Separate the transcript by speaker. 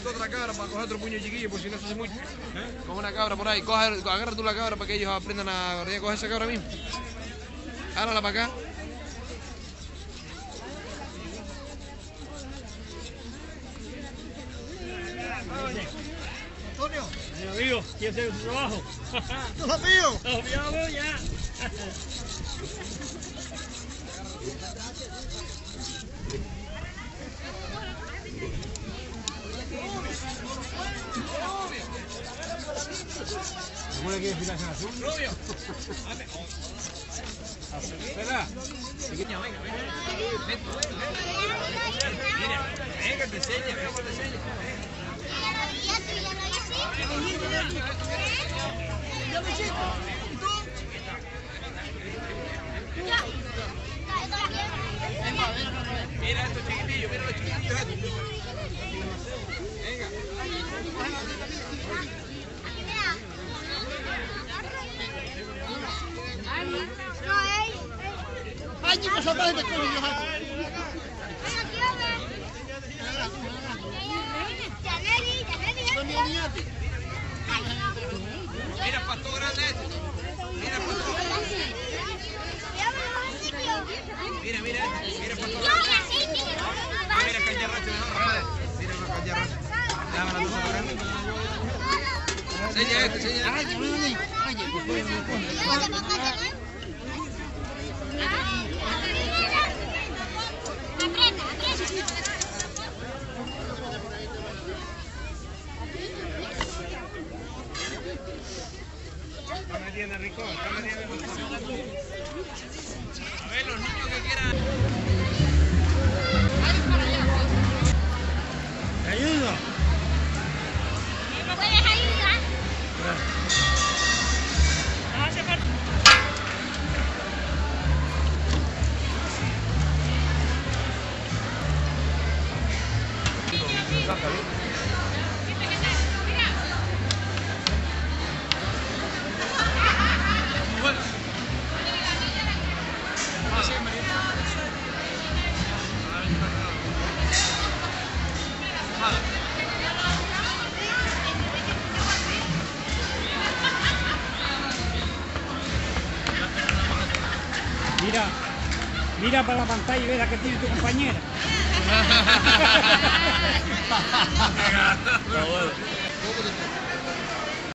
Speaker 1: coger otra cabra para coger otro puño chiquillo, por si no se hace mucho. Con una cabra por ahí. Coge, agarra tú la cabra para que ellos aprendan a coger esa cabra mismo. Hágala para acá.
Speaker 2: Antonio.
Speaker 3: Mi amigo, ¿quién hace su trabajo?
Speaker 2: ¿Tú lo mío?
Speaker 3: Lo mío, ya.
Speaker 1: ¿Cómo le quieres filar azul? Rubio. Espera. Pequeña, venga, venga. Mira, venga, te enseña, venga, te enseña estos chiquitillos, mira los chiquitillos estos. Venga.
Speaker 2: Ay, que salvaje de coño,
Speaker 1: Mira, pastor grande este. Mira, pastor. Mira, mira, mira. Mira, cañarracho, Mira, cañarracho. Dame la tuya grande. Enseña este, enseña este.
Speaker 3: Está rico,
Speaker 1: A ver, los niños que quieran.
Speaker 3: ¿Te ayudo? Mira, mira para la pantalla y ve la que tiene tu compañera.